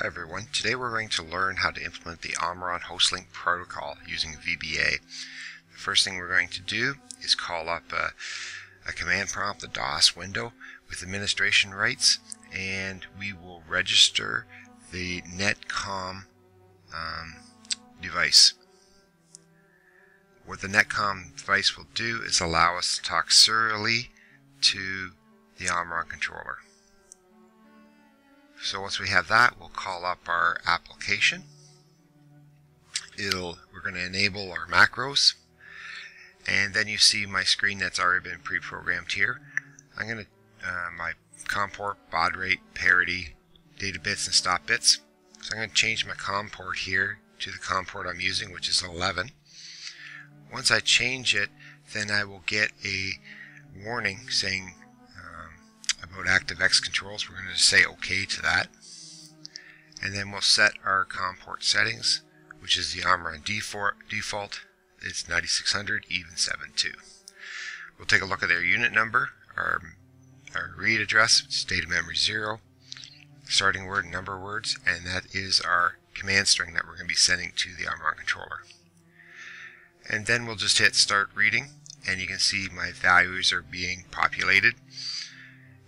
Hi everyone, today we're going to learn how to implement the Omron Hostlink protocol using VBA. The first thing we're going to do is call up a, a command prompt, the DOS window with administration rights, and we will register the Netcom um, device. What the Netcom device will do is allow us to talk serially to the Omron controller. So once we have that, we'll call up our application. It'll, we're going to enable our macros. And then you see my screen that's already been pre-programmed here. I'm going to, uh, my COM port, baud rate, parity, data bits, and stop bits. So I'm going to change my COM port here to the COM port I'm using, which is 11. Once I change it, then I will get a warning saying about ActiveX controls. We're going to say OK to that. And then we'll set our COM port settings, which is the Omron default. It's 9600 even 72. We'll take a look at their unit number, our, our read address, it's data memory 0, starting word and number words, and that is our command string that we're going to be sending to the Omron controller. And then we'll just hit start reading, and you can see my values are being populated.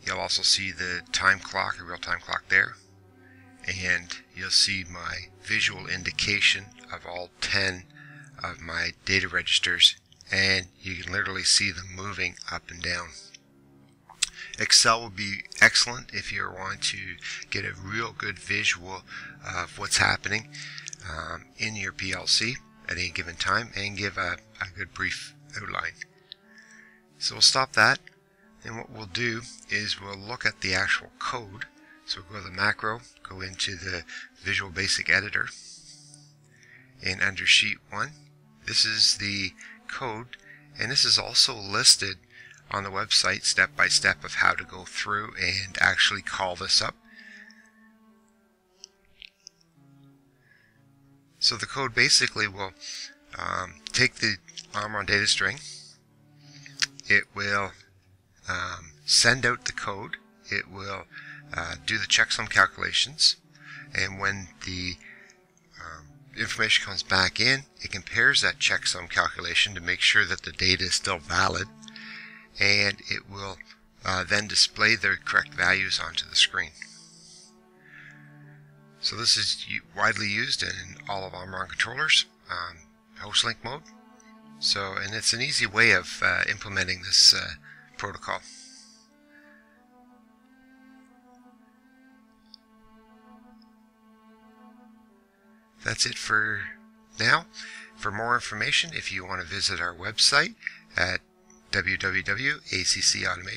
You'll also see the time clock, a real-time clock there. And you'll see my visual indication of all 10 of my data registers. And you can literally see them moving up and down. Excel will be excellent if you want to get a real good visual of what's happening um, in your PLC at any given time and give a, a good brief outline. So we'll stop that and what we'll do is we'll look at the actual code. So we'll go to the macro, go into the Visual Basic Editor, and under Sheet 1, this is the code, and this is also listed on the website step by step of how to go through and actually call this up. So the code basically will um, take the Omron data string, it will um, send out the code. It will uh, do the checksum calculations. And when the um, information comes back in, it compares that checksum calculation to make sure that the data is still valid. And it will uh, then display the correct values onto the screen. So this is widely used in all of Omron controllers, um, host-link mode. So, and it's an easy way of uh, implementing this uh, protocol. That's it for now. For more information, if you want to visit our website at www.accautomation.com,